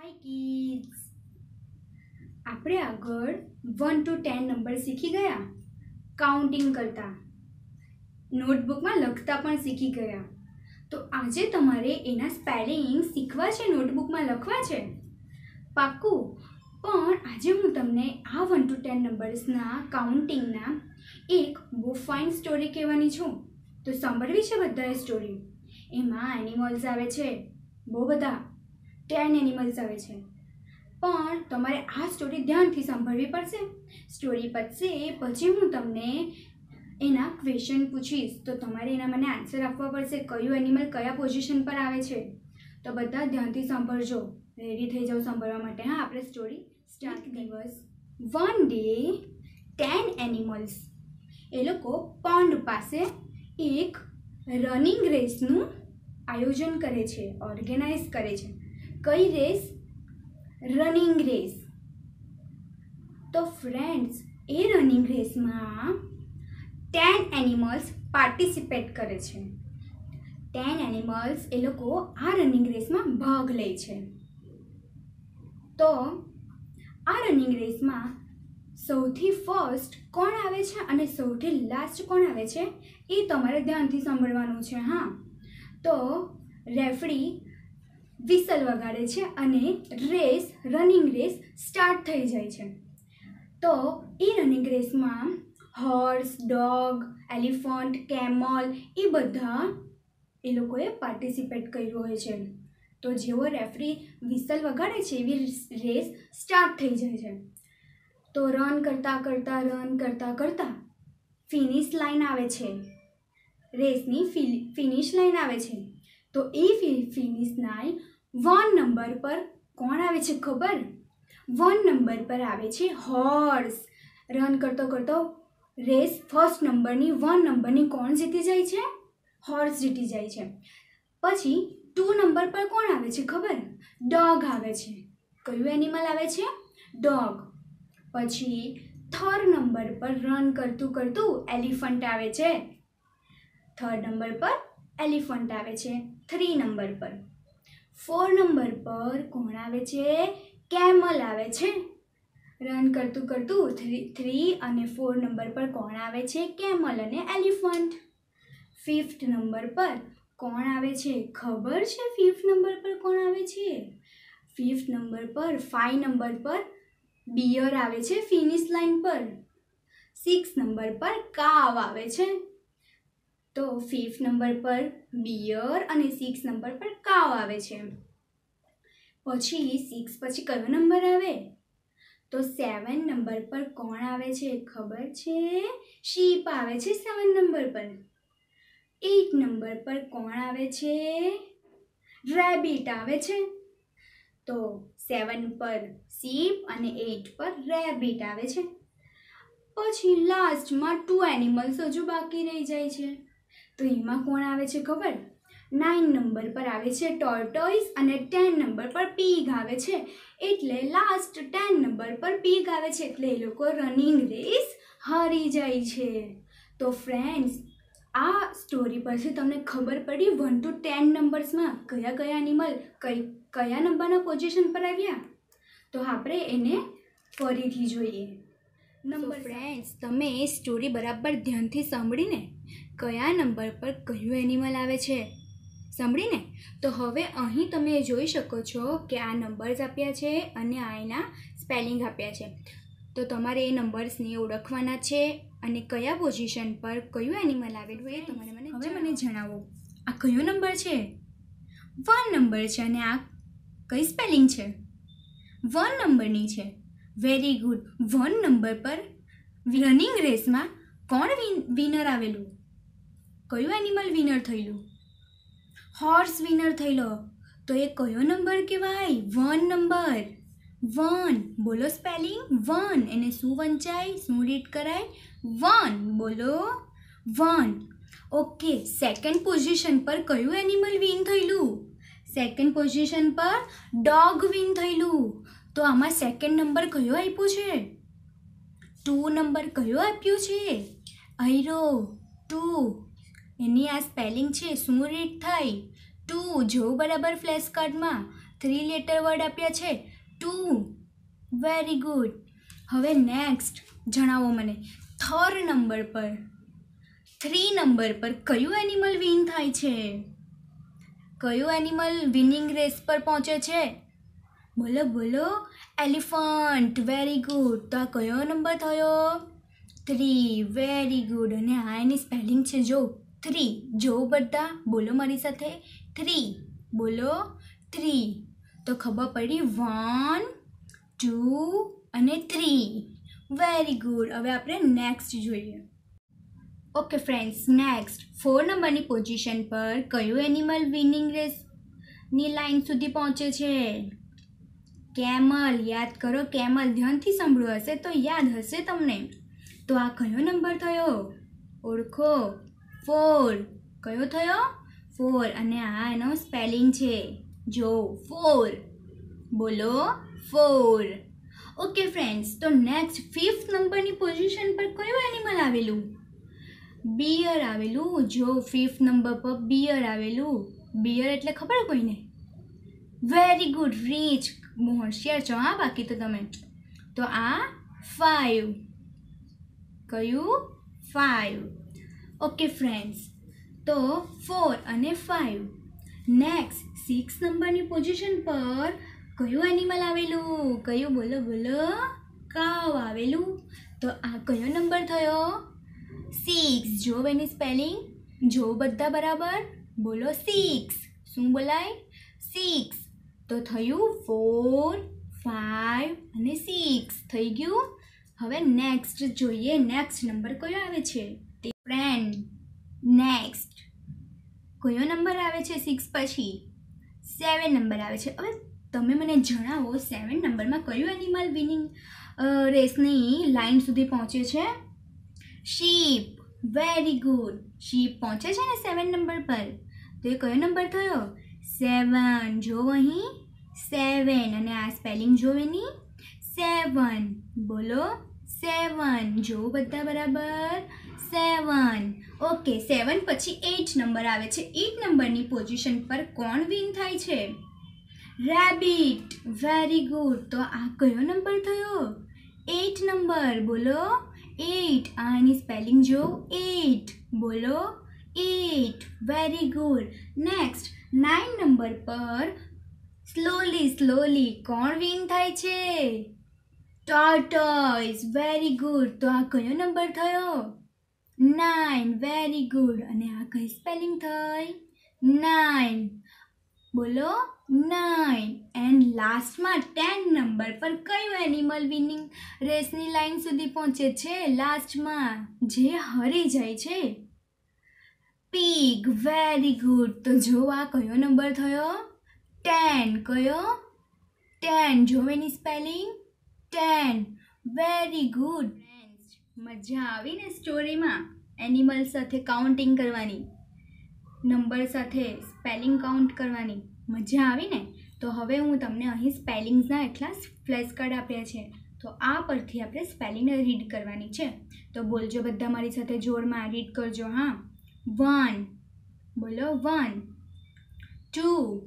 હાય kids આપણે આગળ one two ten number શીખી ગયા? કાઉન્ટિંગ કરતા. નોટબુકમાં લખતા પણ શીખી ગયા. તો આજે તમારે એના સ્પેલિંગ શીખવા છે નોટબુકમાં લખવા છે? પાક્કું? પણ આજે હું તમને આ વન ટુ ટેન નંબર્સના કાઉન્ટિંગના એક બહુ ફાઇન સ્ટોરી કહેવાની છું. તો સાંભળવી છે બધાએ સ્ટોરી એમાં એનિમલ્સ આવે છે. બહુ બધા. ટેન એનિમલ્સ આવે છે. પણ તમારે આ સ્ટોરી ધ્યાનથી સાંભળવી પડશે. સ્ટોરી પતશે પછી હું તમને એના ક્વેશ્ચન પૂછીશ. તો તમારે એના મને આન્સર આપવા પડશે કયું એનિમલ કયા પોઝિશન પર આવે છે. તો બધા ધ્યાનથી સાંભળજો. રેડી થઈ જાઓ સાંભળવા માટે હા? આપણે સ્ટોરી સ્ટાર્ટ દિવસ વન ડે ટેન એનિમલ્સ એ લોકો પોન્ડ પાસે એક રનિંગ રેસનું આયોજન કરે છે ઓર્ગેનાઇઝ કરે છે. કઈ રેસ? Running race. તો ફ્રેન્ડ્સ, એ રનિંગ રેસમાં ટેન એનિમલ્સ પાર્ટિસિપેટ કરે છે. ટેન એનિમલ્સ એ લોકો આ રનિંગ રેસમાં ભાગ લે છે. તો આ રનિંગ રેસમાં સૌથી ફર્સ્ટ કોણ આવે છે અને સૌથી લાસ્ટ કોણ આવે છે એ તમારે ધ્યાનથી સાંભળવાનું છે, હા. તો રેફરી વિસલ વગાડે છે અને રેસ રનિંગ રેસ સ્ટાર્ટ થઈ જાય છે. તો એ રનિંગ રેસમાં હોર્સ ડોગ એલિફન્ટ કેમલ એ બધા એ લોકોએ પાર્ટિસિપેટ કર્યું હોય છે. તો જેવો રેફરી વિસલ વગાડે છે એવી રેસ સ્ટાર્ટ થઈ જાય છે. તો રન કરતાં કરતાં રન કરતાં કરતાં ફિનિશ લાઈન આવે છે. રેસની ફિનિશ લાઈન આવે છે. તો એ ફિનિશ લાઈન વન નંબર પર કોણ આવે છે ખબર? વન નંબર પર આવે છે હોર્સ રન કરતો કરતો રેસ ફર્સ્ટ નંબરની, વન નંબરની કોણ જીતી જાય છે? હોર્સ જીતી જાય છે. પછી ટુ નંબર પર કોણ આવે છે ખબર? ડોગ આવે છે. કયું એનિમલ આવે છે? ડોગ પછી થર્ડ નંબર પર રન કરતું કરતું એલિફન્ટ આવે છે. થર્ડ નંબર પર એલિફન્ટ આવે છે. થ્રી નંબર પર. ફોર નંબર પર કોણ આવે છે? કેમલ આવે છે. રન કરતું કરતું થ્રી થ્રી અને ફોર નંબર પર કોણ આવે છે? કેમલ અને એલિફન્ટ. ફિફ્થ નંબર પર કોણ આવે છે? ખબર છે ફિફ્થ નંબર પર કોણ આવે છે? ફિફ્થ નંબર પર ફાઇવ નંબર પર બિયર આવે છે ફિનિશ લાઈન પર. સિક્સ નંબર પર કાવ આવે છે. તો ફિફ્થ નંબર પર બિયર અને સિક્સ નંબર પર કાવ આવે છે. પછી સિક્સ પછી કયો નંબર આવે? તો સેવન નંબર પર કોણ આવે છે? ખબર છે? શીપ આવે છે સેવન નંબર પર. એટ નંબર પર કોણ આવે છે? રેબિટ આવે છે. તો સેવન પર સીપ અને એટ પર રેબિટ આવે છે. પછી લાસ્ટમાં ટુ એનિમલ્સ હજુ બાકી રહી જાય છે. તો એમાં કોણ આવે છે ખબર? નાઇન નંબર પર આવે છે ટોર્ટોઇસ અને ટેન નંબર પર પીગ આવે છે. એટલે લાસ્ટ ટેન નંબર પર પીગ આવે છે. એટલે એ લોકો રનિંગ રેસ હારી જાય છે. તો ફ્રેન્ડ્સ આ સ્ટોરી પરથી તમને ખબર પડી વન ટુ ટેન નંબર્સમાં કયા કયા એનિમલ કઈ કયા નંબરના પોઝિશન પર આવ્યા? તો આપણે એને ફરીથી જોઈએ. નંબર ફ્રેન્ડ્સ તમે એ સ્ટોરી બરાબર ધ્યાનથી સાંભળીને કયા નંબર પર કયું એનિમલ આવે છે? સાંભળીને? તો હવે અહીં તમે જોઈ શકો છો કે આ નંબર્સ આપ્યા છે અને આ એના સ્પેલિંગ આપ્યા છે. તો તમારે એ નંબર્સને ઓળખવાના છે અને કયા પોઝિશન પર કયું એનિમલ આવેલું એ તમારે મને હવે મને જણાવો. આ કયો નંબર છે? વન નંબર છે અને આ કઈ સ્પેલિંગ છે? વન નંબરની છે. વેરી ગુડ વન નંબર પર રનિંગ રેસમાં કોણ વિનર આવેલું? કયું એનિમલ વિનર થયેલું? હોર્સ વિનર થયેલો. તો એ કયો નંબર કહેવાય? વન નંબર વન બોલો સ્પેલિંગ વન એને શું વંચાય? શું રીડ કરાય? વન બોલો. વન ઓકે સેકન્ડ પોઝિશન પર કયું એનિમલ વિન થયેલું? સેકન્ડ પોઝિશન પર ડોગ વિન થયેલું. તો આમાં સેકન્ડ નંબર કયો આપ્યો છે? ટુ નંબર કયો આપ્યો છે? આયરો ટુ એની આ સ્પેલિંગ છે, શું રીડ થાય ટુ જો બરાબર ફ્લેશ કાર્ડમાં થ્રી લેટર વર્ડ આપ્યા છે ટુ વેરી ગુડ હવે નેક્સ્ટ જણાવો મને થર્ડ નંબર પર થ્રી નંબર પર કયું એનિમલ વિન થાય છે? કયું એનિમલ વિનિંગ રેસ પર પહોંચે છે? બોલો બોલો. એલિફન્ટ વેરી ગુડ તો આ કયો નંબર થયો? થ્રી વેરી ગુડ અને આ એની સ્પેલિંગ છે, જો થ્રી જો બધા બોલો મારી સાથે. થ્રી બોલો. થ્રી તો ખબર પડી? વન ટુ અને થ્રી વેરી ગુડ હવે આપણે નેક્સ્ટ જોઈએ. ઓકે ફ્રેન્ડ્સ નેક્સ્ટ ફોર નંબરની પોઝિશન પર કયું એનિમલ વિનિંગ રેસની લાઇન સુધી પહોંચે છે? કેમલ યાદ કરો કેમલ ધ્યાનથી સાંભળ્યું હશે તો યાદ હશે તમને. તો આ કયો નંબર થયો? ઓળખો. ફોર. કયો થયો? ફોર. અને આ એનો સ્પેલિંગ છે. જો, ફોર. બોલો, ફોર. ઓકે, ફ્રેન્ડ્સ, તો નેક્સ્ટ ફિફ્થ નંબરની પોઝિશન પર કયું એનિમલ આવેલું? બિયર આવેલું. જો, ફિફ્થ નંબર પર બિયર આવેલું. બિયર એટલે ખબર કોઈને? વેરી ગુડ, રીચ. હોશિયાર છો, હા, બાકી તો તમે. તો આ ફાઈવ. કયું? ફાઈવ. ઓકે ફ્રેન્ડ્સ તો ફોર અને ફાઈવ નેક્સ્ટ સિક્સ નંબરની પોઝિશન પર કયું એનિમલ આવેલું? કયું? બોલો બોલો. કાવ આવેલું. તો આ કયો નંબર થયો? સિક્સ જો એની સ્પેલિંગ જો બધા બરાબર, બોલો સિક્સ શું બોલાય? સિક્સ તો થયું ફોર ફાઈવ અને સિક્સ થઈ ગયું? હવે નેક્સ્ટ જોઈએ નેક્સ્ટ નંબર કયો આવે છે? ફ્રેન્ડ નેક્સ્ટ કયો નંબર આવે છે સિક્સ પછી? સેવન નંબર આવે છે. હવે તમે મને જણાવો સેવન નંબરમાં કયું એનિમલ વિનિંગ રેસની લાઈન સુધી પહોંચે છે? શીપ વેરી ગુડ શીપ પહોંચે છે ને સેવન નંબર પર? તો એ કયો નંબર થયો? સેવન જો અહીં સેવન અને આ સ્પેલિંગ જો એની? સેવન બોલો સેવન જો બધા બરાબર? સેવન ઓકે સેવન પછી એટ નંબર આવે છે. એટ નંબરની પોઝિશન પર કોણ વિન થાય છે? રેબિટ વેરી ગુડ તો આ કયો નંબર થયો? એટ નંબર બોલો. એટ આની સ્પેલિંગ જો એટ બોલો. Eight very good next nine number પર સ્લોલી સ્લોલી કોણ વિન થાય છે? ટોર્ટોઇઝ વેરી ગુડ તો આ કયો નંબર થયો? નાઇન વેરી ગુડ અને આ કઈ સ્પેલિંગ થઈ? નાઇન બોલો? નાઇન એન્ડ લાસ્ટમાં ટેન નંબર પર કયું એનિમલ વિનિંગ રેસની લાઈન સુધી પહોંચે છે? લાસ્ટમાં જે હરી જાય છે? પીગ વેરી ગુડ તો જો આ કયો નંબર થયો? ટેન કયો? ટેન જોવેની સ્પેલિંગ ટેન વેરી ગુડ મજા આવી ને સ્ટોરીમાં એનિમલ સાથે કાઉન્ટિંગ કરવાની. નંબર સાથે સ્પેલિંગ કાઉન્ટ કરવાની. મજા આવી ને? તો હવે હું તમને અહીં સ્પેલિંગ્સના એટલા ફ્લેશ કાર્ડ આપ્યા છે. તો આ પરથી આપણે સ્પેલિંગને રીડ કરવાની છે. તો બોલજો બધા મારી સાથે જોરમાં રીડ કરજો, હા? વન બોલો one two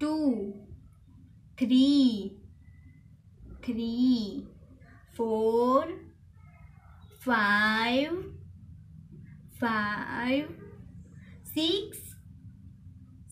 two three three four five five, six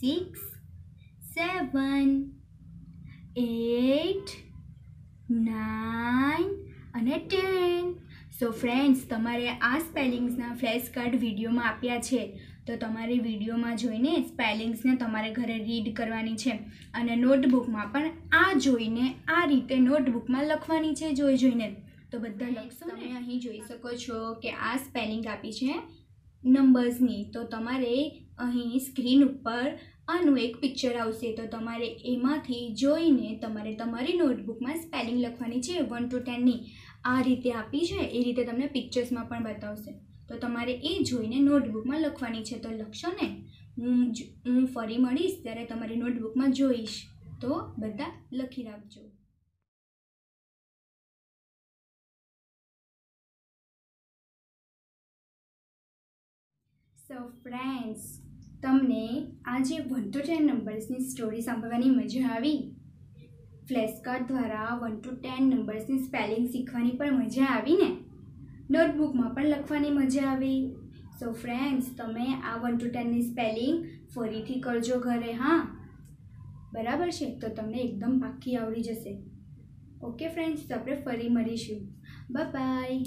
six seven eight nine અને ટેન સો ફ્રેન્ડ્સ તમારે આ સ્પેલિંગ્સના ફ્લેશ કાર્ડ વિડીયોમાં આપ્યા છે. તો તમારે વિડીયોમાં જોઈને સ્પેલિંગ્સને તમારે ઘરે રીડ કરવાની છે અને નોટબુકમાં પણ આ જોઈને આ રીતે નોટબુકમાં લખવાની છે જોઈ જોઈને. તો બધા લખશો તમે અહીં જોઈ શકો છો કે આ સ્પેલિંગ આપી છે નંબર્સની. તો તમારે અહીં સ્ક્રીન ઉપર આનું એક પિક્ચર આવશે. તો તમારે એમાંથી જોઈને તમારે તમારી નોટબુકમાં સ્પેલિંગ લખવાની છે વન ટુ ટેનની. આ રીતે આપી છે એ રીતે તમને પિક્ચર્સમાં પણ બતાવશે. તો તમારે એ જોઈને નોટબુકમાં લખવાની છે. તો લખશો ને? હું હું ફરી મળીશ ત્યારે તમારી નોટબુકમાં જોઈશ. તો બધા લખી રાખજો. સો ફ્રેન્ડ્સ તમને આજે વન ટુ ટેન નંબર્સની સ્ટોરી સાંભળવાની મજા આવી? ફ્લેશ કાર્ડ દ્વારા વન ટુ ટેન નંબર્સની સ્પેલિંગ શીખવાની પણ મજા આવી ને? નોટબુકમાં પણ લખવાની મજા આવી. સો ફ્રેન્ડ્સ તમે આ વન ટુ ટેનની સ્પેલિંગ ફરીથી કરજો ઘરે, હા? બરાબર છે? તો તમને એકદમ પાક્કી આવડી જશે. ઓકે ફ્રેન્ડ્સ તો આપણે ફરી મળીશું. બાય